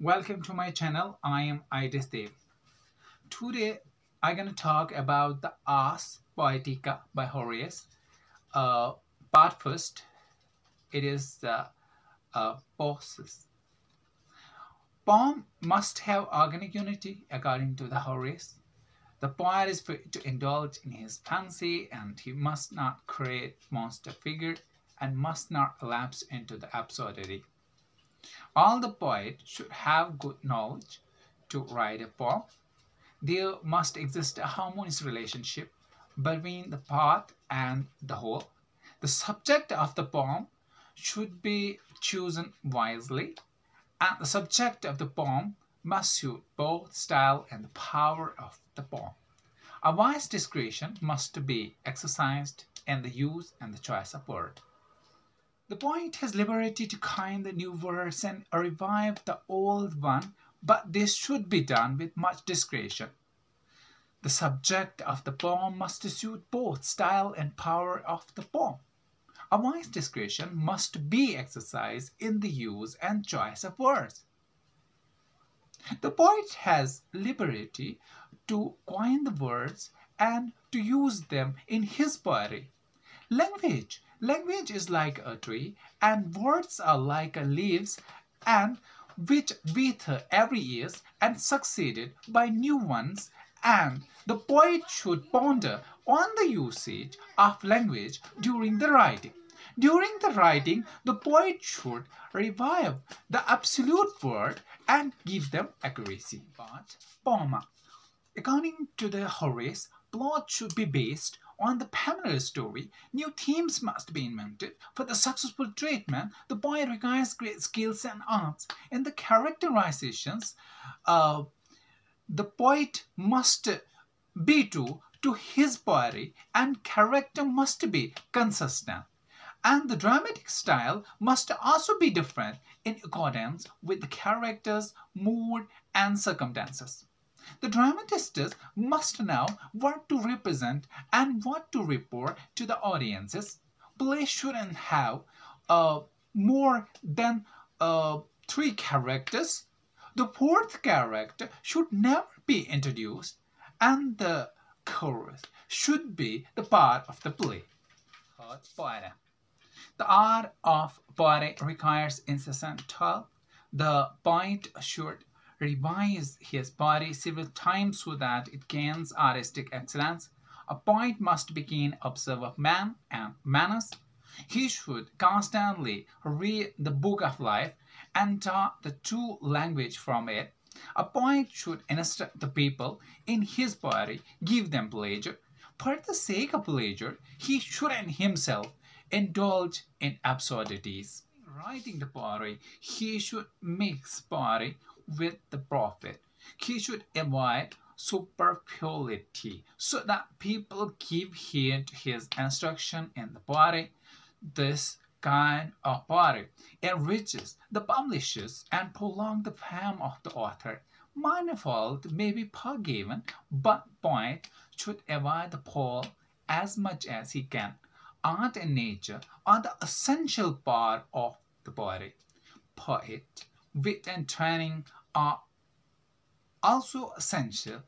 Welcome to my channel. I am Idress Dev. Today I'm going to talk about the Ars Poetica by Horace. Uh, part first, it is the uh, pauses. Poem must have organic unity according to the Horace. The poet is free to indulge in his fancy and he must not create monster figure and must not lapse into the absurdity. All the poet should have good knowledge to write a poem. There must exist a harmonious relationship between the part and the whole. The subject of the poem should be chosen wisely, and the subject of the poem must suit both style and the power of the poem. A wise discretion must be exercised in the use and the choice of words. The poet has liberty to coin the new verse and revive the old one, but this should be done with much discretion. The subject of the poem must suit both style and power of the poem. A wise discretion must be exercised in the use and choice of words. The poet has liberty to coin the words and to use them in his poetry. Language Language is like a tree, and words are like leaves, and which wither every year and succeeded by new ones, and the poet should ponder on the usage of language during the writing. During the writing, the poet should revive the absolute word and give them accuracy. But, poem. According to the Horace, plot should be based on the familiar story, new themes must be invented. For the successful treatment, the poet requires great skills and arts. In the characterizations, uh, the poet must be true to his poetry and character must be consistent. And the dramatic style must also be different in accordance with the character's mood and circumstances. The dramatists must know what to represent and what to report to the audiences. Play shouldn't have uh, more than uh, three characters. The fourth character should never be introduced and the chorus should be the part of the play. The art of poetry requires incessant toil. The point should revise his body several times so that it gains artistic excellence. A poet must be keen observer of man and manners. He should constantly read the book of life and taught the true language from it. A poet should instruct the people in his poetry, give them pleasure. For the sake of pleasure, he shouldn't himself indulge in absurdities. Writing the poetry, he should mix poetry with the profit. He should avoid superfluity so that people give heed to his instruction in the body. This kind of body enriches the publishers and prolongs the fame of the author. Manifold may be forgiven, but point should avoid the pole as much as he can. Art and nature are the essential part of the body. Poet wit and training are also essential.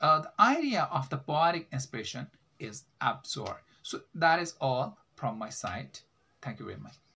Uh, the idea of the poetic expression is absurd. So that is all from my side. Thank you very much.